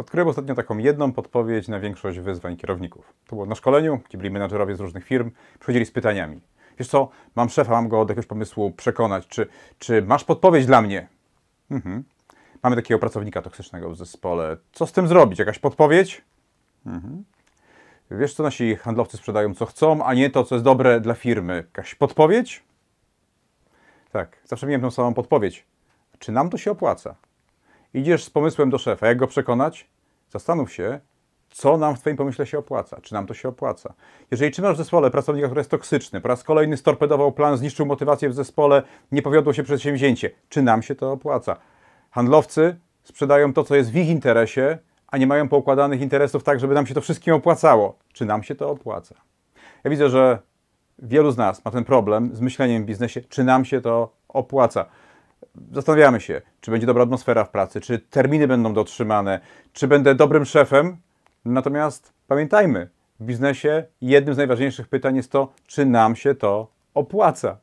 Odkryłem ostatnio taką jedną podpowiedź na większość wyzwań kierowników. To było na szkoleniu, gdzie byli menadżerowie z różnych firm, przychodzili z pytaniami. Wiesz co, mam szefa, mam go od jakiegoś pomysłu przekonać, czy, czy masz podpowiedź dla mnie? Mhm. Mamy takiego pracownika toksycznego w zespole. Co z tym zrobić? Jakaś podpowiedź? Mhm. Wiesz co, nasi handlowcy sprzedają co chcą, a nie to, co jest dobre dla firmy. Jakaś podpowiedź? Tak, zawsze miałem tą samą podpowiedź. Czy nam to się opłaca? Idziesz z pomysłem do szefa, jak go przekonać? Zastanów się, co nam w Twoim pomyśle się opłaca, czy nam to się opłaca. Jeżeli trzymasz w zespole pracownika, który jest toksyczny, po raz kolejny storpedował plan, zniszczył motywację w zespole, nie powiodło się przedsięwzięcie, czy nam się to opłaca? Handlowcy sprzedają to, co jest w ich interesie, a nie mają poukładanych interesów tak, żeby nam się to wszystkim opłacało. Czy nam się to opłaca? Ja widzę, że wielu z nas ma ten problem z myśleniem w biznesie, czy nam się to opłaca. Zastanawiamy się, czy będzie dobra atmosfera w pracy, czy terminy będą dotrzymane, czy będę dobrym szefem. Natomiast pamiętajmy, w biznesie jednym z najważniejszych pytań jest to, czy nam się to opłaca.